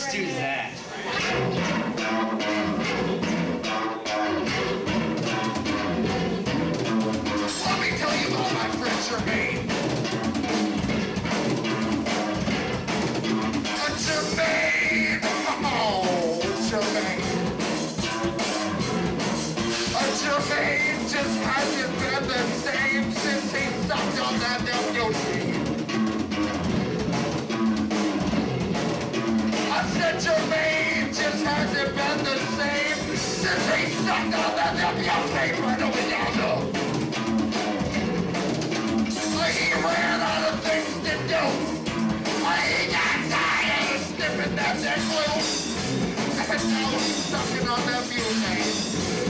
Let's do that. Let me tell you about my friend Jermaine. Jermaine! Oh, Jermaine. Jermaine just hasn't been the same since he sucked on that Said Jermaine just hasn't been the same since he sucked on that yonder. He ran out of things to do. Got tired of sniffing that. And now he's sucking on that butane.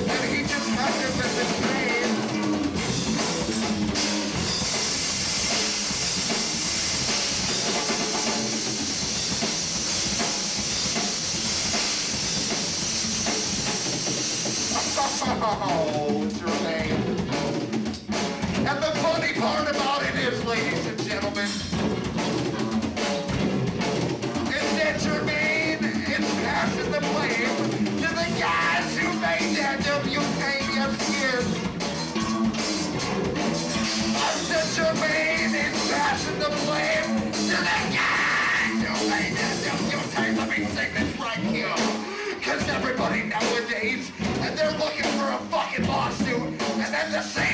Oh, Jermaine. And the funny part about it is, ladies and gentlemen, is that Jermaine is passing the blame to the guys who made that WKF kid. I said Jermaine is passing the blame to the guys who made that WKF. Let me sing this right here. Cause everybody nowadays, and they're looking for a fucking lawsuit, and at the same